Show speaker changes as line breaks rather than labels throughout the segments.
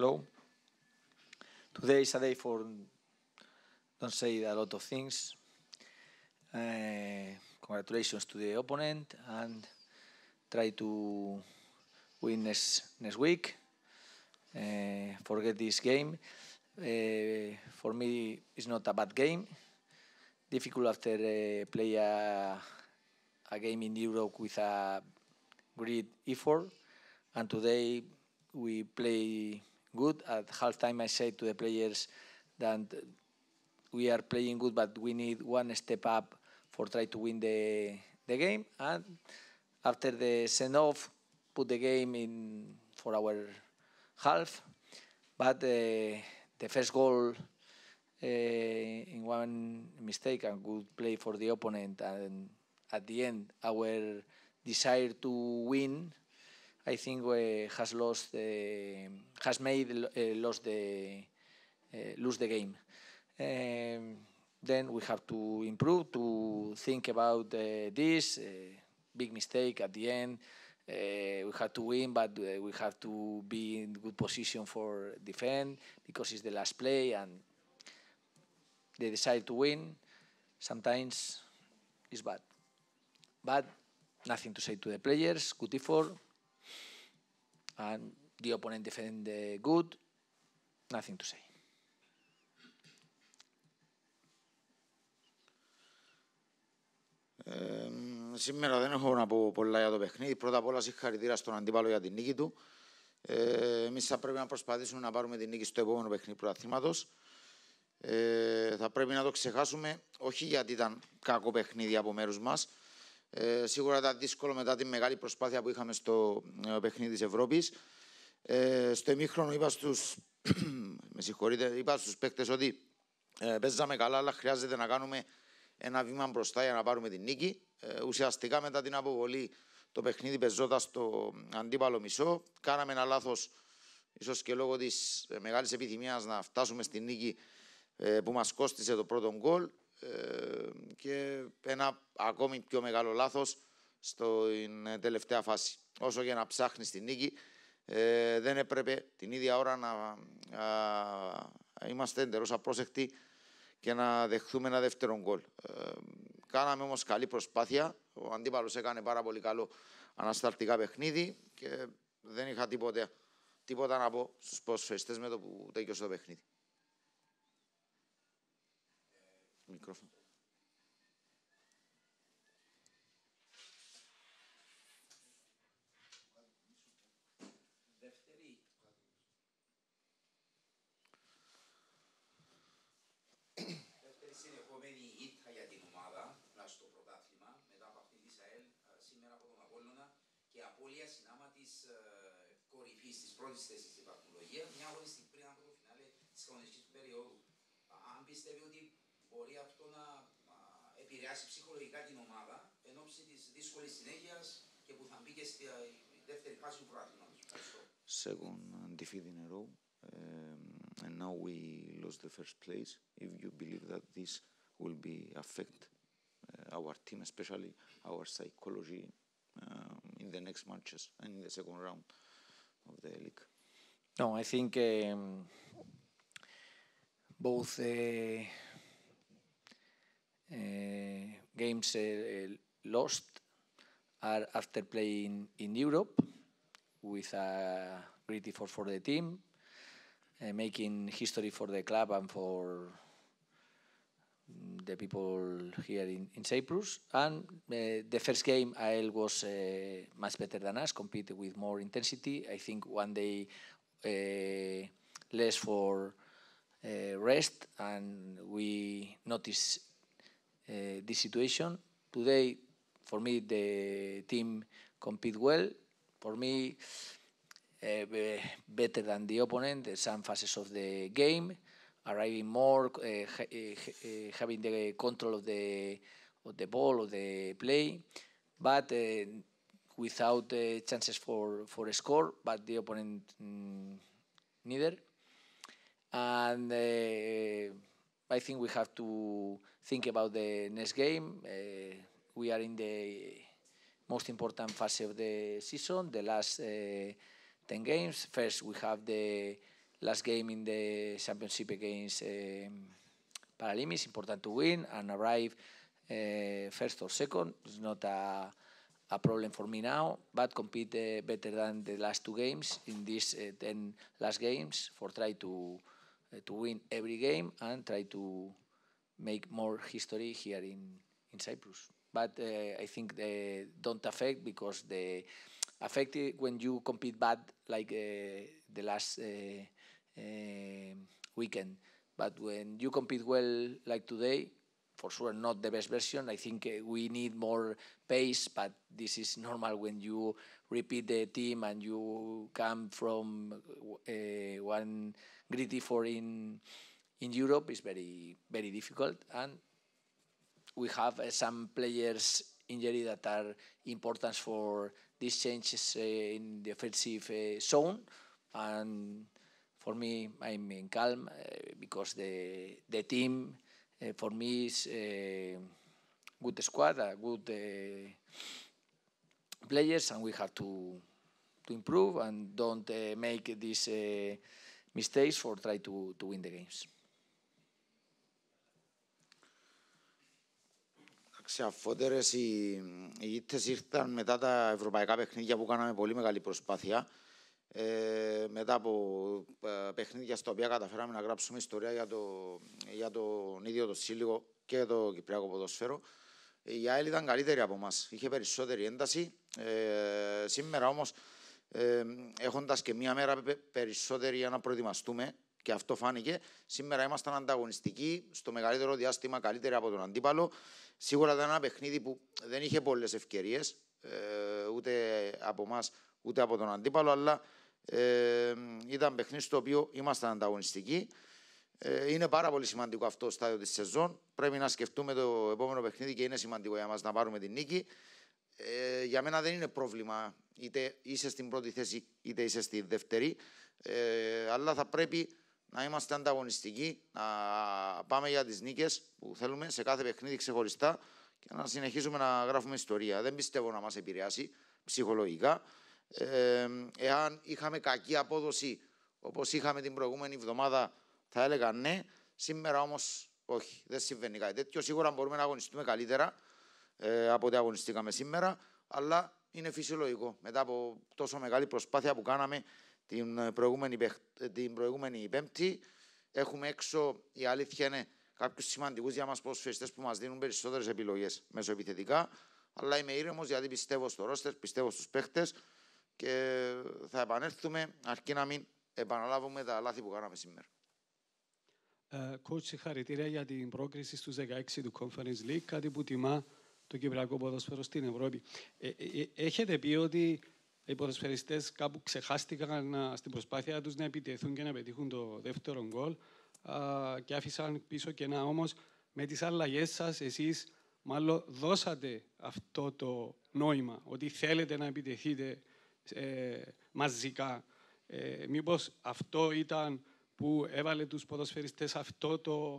Hello. Today is a day for don't say a lot of things. Uh, congratulations to the opponent and try to win next, next week. Uh, forget this game. Uh, for me, it's not a bad game. Difficult after uh, play a, a game in Europe with a great effort, and today we play good. At halftime, I said to the players that we are playing good, but we need one step up for try to win the the game. And after the send off, put the game in for our half. But uh, the first goal uh, in one mistake and good play for the opponent, and at the end, our desire to win I think eh, has lost the, eh, has made eh, lost the lose the game. Um, then we have to improve to think about this big mistake at the end. Uh, we have to win, but uh, we have to be in good position for defend because it's the last play and they decide to win. Sometimes it's bad. But nothing to say to the players. Good effort. And the opponent the good. Nothing to say.
σήμερα δεν έχω να πω πολλά για το παιχνίδι. Πρώτα απ' όλα συγχαρητήρα στον αντίπαλο για την νίκη του. Ε, Εμεί θα πρέπει να προσπαθήσουμε να πάρουμε την νίκη στο επόμενο παιχνίδι του Ε, θα πρέπει να το ξεχάσουμε όχι γιατί ήταν κακό παιχνίδι από μέρου μα, ε, σίγουρα ήταν δύσκολο μετά τη μεγάλη προσπάθεια που είχαμε στο ε, παιχνίδι της Ευρώπης. Ε, στο εμίχρονο είπα στους, με συγχωρείτε, είπα στους παίκτες ότι ε, παίζαμε καλά, αλλά χρειάζεται να κάνουμε ένα βήμα μπροστά για να πάρουμε την νίκη. Ε, ουσιαστικά μετά την αποβολή το παιχνίδι πεζόταν το αντίπαλο μισό. Κάναμε ένα λάθος, ίσως και λόγω της μεγάλης επιθυμίας να φτάσουμε στην νίκη που μας κόστισε το πρώτο γκολ. Ε, και ένα ακόμη πιο μεγάλο λάθος στην ε, τελευταία φάση. Όσο και να ψάχνει την νίκη, ε, δεν έπρεπε την ίδια ώρα να α, είμαστε εντελώ απρόσεκτοι και να δεχθούμε ένα δεύτερο γκολ. Ε, κάναμε όμως καλή προσπάθεια. Ο αντίπαλος έκανε πάρα πολύ καλό ανασταλτικά παιχνίδι και δεν είχα τίποτε, τίποτα να πω στους προσφεστές με το που τέκειωσε το παιχνίδι. micrófono.
Δεύτερη. συνεχόμενη ήττα για την ομάδα στο πρωτάθλημα μετά από αυτή τη ΣΑΕΛ ε, σήμερα από τον Απόλλωνα και απώλεια συνάμα τη ε, κορυφή τη πρώτη θέση στην βαθμολογία, μια αγωνιστική πριν από το φινάλε τη κανονική περίοδου. Αν πιστεύει ότι μπορεί αυτό να επηρεάσει ψυχολογικά την ομάδα εν ώψη τη δύσκολη συνέχεια και που θα μπει και στη δεύτερη φάση του πρωταθλήματο.
Second undefeated in a row. Um, and now we lost the first place. If you believe that this will be affect uh, our team, especially our psychology, um, in the next matches and in the second round of the league.
No, I think um, both. Uh, Eh, games eh, eh, lost are after playing in Europe with a great effort for the team, making history for the club and for the people here in, in Cyprus. And uh, the first game, AEL was uh, much better than us, competed with more intensity. I think one day uh, less for rest, and we noticed uh, this situation. Today, for me, the team compete well. For me, uh, better than the opponent, some phases of the game, arriving more, uh, having the control of the, of the ball, of the play, but without uh, chances for, for a score, but the opponent mm, neither. And uh, I think we have to think about the next game. Uh, we are in the most important phase of the season, the last uh, 10 games. First, we have the last game in the championship against um, Paralimis, important to win and arrive uh, first or second. It's not a, a problem for me now, but compete uh, better than the last two games in these uh, 10 last games for try to, uh, to win every game and try to make more history here in, in Cyprus. But uh, I think they uh, don't affect because they affect it when you compete bad like uh, the last weekend. But when you compete well like today, for sure not the best version. I think we need more pace, but this is normal when you repeat the team and you come from uh, one gritty four in in Europe is very very difficult, and we have uh, some players injury that are important for these changes uh, in the offensive uh, zone, and for me I'm in calm uh, because the the team uh, for me is a good squad, a good players, and we have to to improve and don't uh, make these uh, mistakes for try to, to win the games.
Σε αφότερε οι ήττες ήρθαν μετά τα ευρωπαϊκά παιχνίδια που κάναμε πολύ μεγάλη προσπάθεια. Ε, μετά από ε, παιχνίδια στα οποία καταφέραμε να γράψουμε ιστορία για, το, για τον ίδιο το Σύλλογο και το Κυπριακό Ποδοσφαίρο. Η ΑΕΛ ήταν καλύτερη από εμά. Είχε περισσότερη ένταση. Ε, σήμερα όμω, ε, έχοντα και μία μέρα περισσότερη για να προετοιμαστούμε, και αυτό φάνηκε. Σήμερα ήμασταν ανταγωνιστικοί στο μεγαλύτερο διάστημα, καλύτεροι από τον αντίπαλο. Σίγουρα ήταν ένα παιχνίδι που δεν είχε πολλέ ευκαιρίε ε, ούτε από εμά ούτε από τον αντίπαλο, αλλά ε, ήταν παιχνίδι στο οποίο ήμασταν ανταγωνιστικοί. Ε, είναι πάρα πολύ σημαντικό αυτό το στάδιο τη σεζόν. Πρέπει να σκεφτούμε το επόμενο παιχνίδι και είναι σημαντικό για μα να πάρουμε την νίκη. Ε, για μένα δεν είναι πρόβλημα είτε είσαι στην πρώτη θέση είτε είσαι στη δεύτερη. αλλά θα πρέπει να είμαστε ανταγωνιστικοί, να πάμε για τι νίκε που θέλουμε σε κάθε παιχνίδι ξεχωριστά και να συνεχίζουμε να γράφουμε ιστορία. Δεν πιστεύω να μα επηρεάσει ψυχολογικά. Ε, εάν είχαμε κακή απόδοση όπω είχαμε την προηγούμενη εβδομάδα, θα έλεγα ναι. Σήμερα όμω όχι, δεν συμβαίνει κάτι τέτοιο. Σίγουρα μπορούμε να αγωνιστούμε καλύτερα ε, από ό,τι αγωνιστήκαμε σήμερα, αλλά είναι φυσιολογικό μετά από τόσο μεγάλη προσπάθεια που κάναμε την ε, προηγούμενη, ε, την προηγούμενη Πέμπτη έχουμε έξω, η αλήθεια είναι, κάποιου σημαντικού για μα προσφυγιστέ που μα δίνουν περισσότερε επιλογέ επιθετικά. Αλλά είμαι ήρεμο γιατί πιστεύω στο ρόστερ, πιστεύω στου παίχτε και θα επανέλθουμε αρκεί να μην επαναλάβουμε τα λάθη που κάναμε σήμερα.
Κότς, ε, συγχαρητήρια για την πρόκριση στους 16 του Conference League, κάτι που τιμά το κυπριακό ποδόσφαιρο στην Ευρώπη. Ε, έχετε πει ότι οι ποδοσφαιριστέ κάπου ξεχάστηκαν ε, στην προσπάθεια του να επιτεθούν και να πετύχουν το δεύτερο γκολ και άφησαν πίσω κενά. Όμω με τι αλλαγέ σα, εσεί μάλλον δώσατε αυτό το νόημα ότι θέλετε να επιτεθείτε ε, μαζικά. Ε, μήπως αυτό ήταν που έβαλε τους ποδοσφαιριστές αυτό το,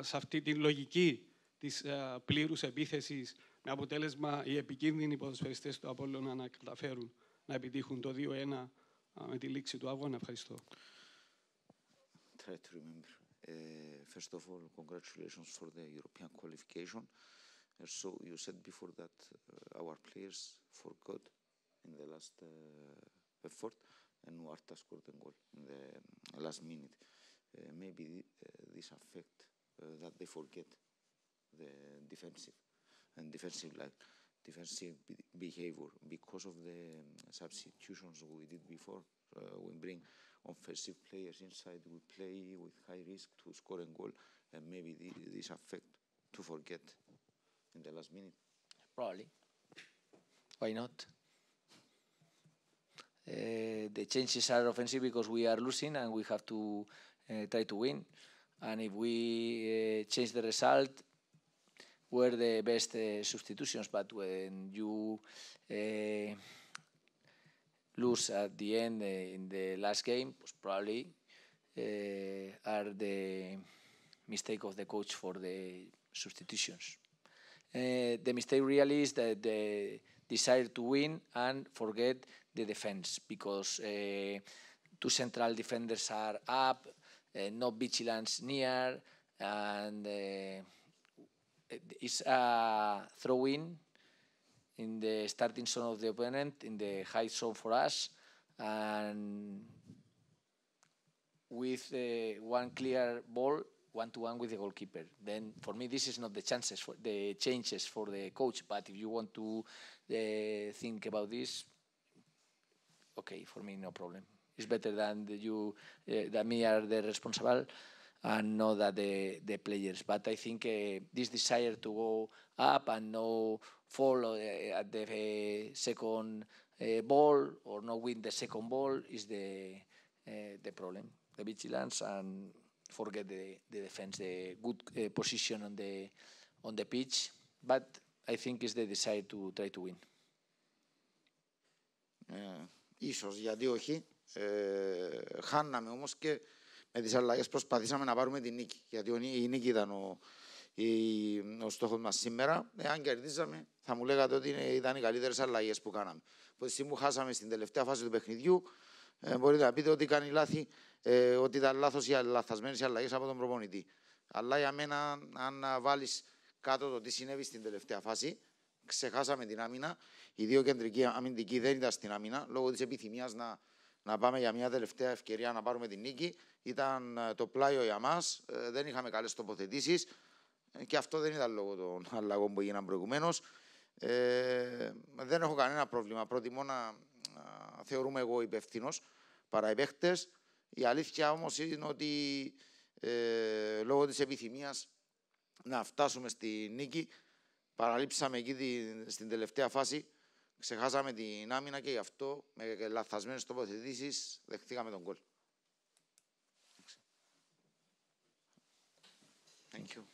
σε αυτή τη λογική της πλήρου ε, πλήρους επίθεσης με αποτέλεσμα οι επικίνδυνοι ποδοσφαιριστές του Απόλλωνα να καταφέρουν να επιτύχουν το 2-1 με τη λήξη του αγώνα. Ευχαριστώ.
Try to remember. Uh, first of all, congratulations for the European qualification. So you said before that uh, our players forgot in the last uh, effort and Nuarta scored the goal in the last minute. Uh, maybe th this affect that they forget the defensive and defensive like defensive behavior because of the um, substitutions we did before. Uh, we bring offensive players inside, we play with high risk to score a goal, and maybe this affect to forget in the last minute.
Probably. Why not? Uh, the changes are offensive because we are losing and we have to uh, try to win. And if we uh, change the result, were the best uh, substitutions, but when you uh, lose at the end uh, in the last game, probably eh, are the mistake of the coach for the substitutions. Eh, the mistake really is that the desire to win and forget the defense because two central defenders are up, no vigilance near, and is a throw-in in the starting zone of the opponent, in the high zone for us, and with uh, one clear ball, one to one with the goalkeeper. Then for me, this is not the chances for the changes for the coach. But if you want to uh, think about this, okay, for me no problem. It's better than you uh, that me are the responsible and not that the, the players. But I think uh, this desire to go up and no fall uh, at the uh, second uh, ball or not win the second ball is the the problem. The vigilance and forget the, the defense, the good position on the on the pitch. But I think it's the desire to try to win.
Ε, ίσως γιατί όχι. Ε, χάναμε όμως και με τι αλλαγέ προσπαθήσαμε να πάρουμε την νίκη, γιατί η νίκη ήταν ο, ο στόχος μας σήμερα. Εάν κερδίζαμε, θα μου λέγατε ότι ήταν οι καλύτερε αλλαγέ που κάναμε. Από τη στιγμή που χάσαμε στην τελευταία φάση του παιχνιδιού, ε, μπορείτε να πείτε ότι κάνει λάθη, ε, ότι ήταν λάθο οι λαθασμένε αλλαγέ από τον προπονητή. Αλλά για μένα, αν βάλει κάτω το τι συνέβη στην τελευταία φάση, ξεχάσαμε την άμυνα. Οι δύο κεντρικοί αμυντικοί δεν ήταν στην άμυνα, λόγω τη επιθυμία να, να πάμε για μια τελευταία ευκαιρία να πάρουμε την νίκη ήταν ε, το πλάιο για μα. Ε, δεν είχαμε καλέ τοποθετήσει ε, και αυτό δεν ήταν λόγω των αλλαγών που έγιναν προηγουμένω. Ε, δεν έχω κανένα πρόβλημα. Προτιμώ να, θεωρούμε εγώ υπεύθυνο παρά οι Η αλήθεια όμω είναι ότι λόγω τη επιθυμία να φτάσουμε στη νίκη, παραλείψαμε εκεί στην τελευταία φάση. Ξεχάσαμε την άμυνα και γι' αυτό με λαθασμένε τοποθετήσει δεχτήκαμε τον κόλ. Thank you.